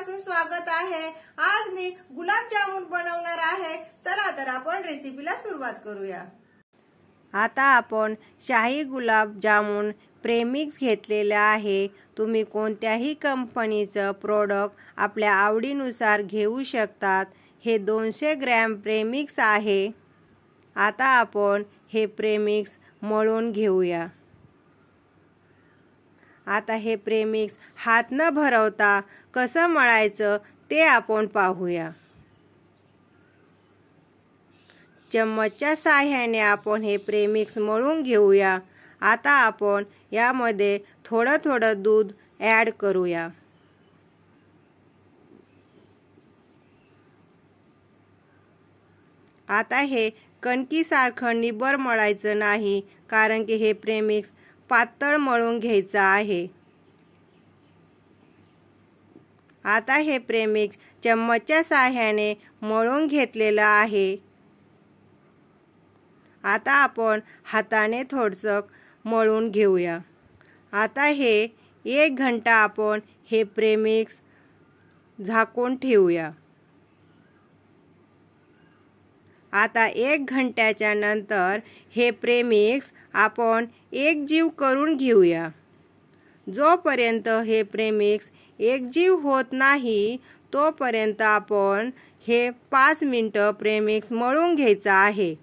मनापासून स्वागत आहे. आज मी गुलाबजामुन बनवणार आहे. चला तर आपण रेसिपीला सुरुवात करूया. आता आपण शाही गुलाबजामुन प्रेमिक्स घेतलेलं आहे. तुम्ही कोणत्याही कंपनीचं प्रोडक्ट आपल्या आवडीनुसार घेऊ शकतात. हे दोनशे ग्रॅम प्रेमिक्स आहे. आता आपण हे प्रेमिक्स मळून घेऊया. आता हे प्रेमिक्स हात न भरवता कसं मळायचं ते आपण पाहूया. चम्मचच्या साह्याने आपण हे प्रेमिक्स मळून घेऊया. आता आपण यामध्ये थोडं थोडं दूध ॲड करूया. आता हे कणकीसारखं निबर मळायचं नाही कारण की हे प्रेमिक्स पातळ मळून घ्यायचं आहे. आता हे प्रेमिक्स चम्मचच्या साह्याने मळून घेतलेलं आहे. आता आपण हाताने थोडंसं मळून घेऊया. आता हे एक घंटा आपण हे प्रेमिक्स झाकून ठेवूया. आता एक घंट्याच्या नंतर हे प्रेमिक्स आपण एक जीव करून घेऊया. जोपर्यंत हे प्रेमिक्स एकजीव होत नाही तोपर्यंत आपण हे पाच मिनटं प्रेमिक्स मळून घ्यायचं आहे.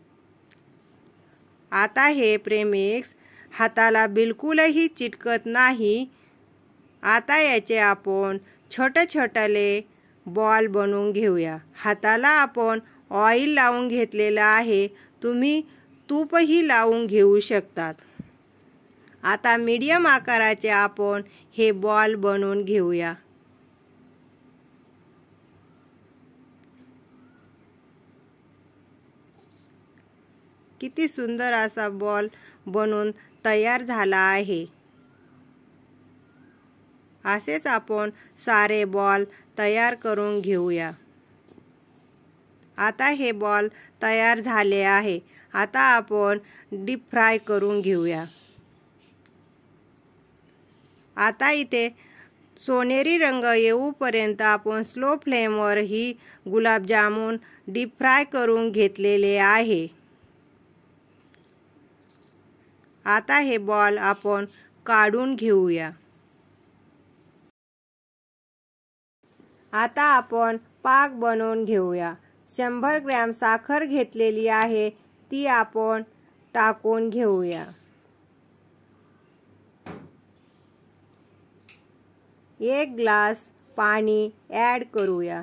आता हे प्रेमिक्स हाताला बिलकुलही चिटकत नाही. आता याचे आपण छोटे छोटले बॉल बनवून घेऊया. हाताला आपण ऑइल लावून घेतलेलं आहे. तुम्ही तूपही लावून घेऊ शकतात. आता मीडियम आकाराचे आपण हे बॉल बनवून घेऊया. किती सुंदर असा बॉल बनवून तयार झाला आहे. असेच आपण सारे बॉल तयार करून घेऊया. आता हे बॉल तयार झाले आहे. आता आपण डीप फ्राय करून घेऊया. आता इथे सोनेरी रंग येऊपर्यंत आपण स्लो फ्लेमवर ही गुलाबजामुन डीप फ्राय करून घेतलेले आहे. आता हे बॉल आपण काढून घेऊया. आता आपण पाक बनवून घेऊया. शंभर ग्रॅम साखर घेतलेली आहे ती आपण टाकून घेऊया. एक ग्लास पाणी ॲड करूया.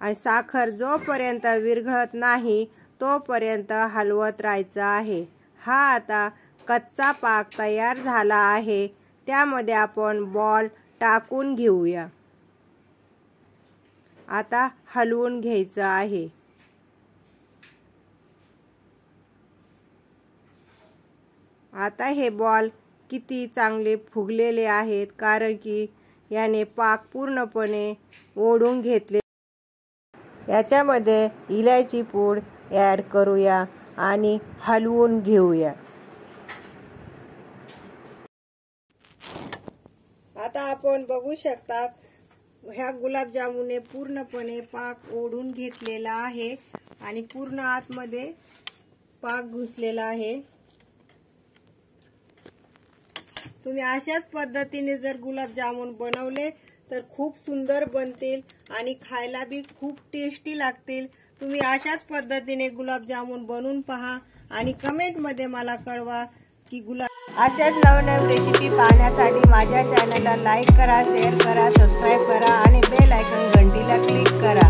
आणि साखर जोपर्यंत विरघळत नाही तोपर्यंत हलवत राहायचं आहे. हा आता कच्चा पाक तयार झाला आहे त्यामध्ये आपण बॉल टाकून घेऊया. आता हलवून घ्यायचं आहे. आता हे बॉल किती चांगले फुगलेले आहेत कारण की याने पाक पूर्णपणे ओढून घेतले. याच्यामध्ये इलायची पूड ॲड करूया आणि हलवून घेऊया. आता आपण बघू शकतात ह्या गुलाबजामुने पूर्णपणे पाक ओढून घेतलेला आहे आणि पूर्ण आतमध्ये पाक घुसलेला आहे. तुम्ही अशाच पद्धतीने जर गुलाबजामुन बनवले तर खूप सुंदर बनतील आणि खायला बी खूप टेस्टी लागतील. तुम्ही अशाच पद्धतीने गुलाबजामुन बनवून पहा आणि कमेंटमध्ये मला कळवा की गुलाब अशाच नवनवीन रेसिपी पाहण्यासाठी माझ्या चॅनलला लाईक करा शेअर करा सबस्क्राईब करा आणि बेल आयकॉन घंटीला क्लिक करा.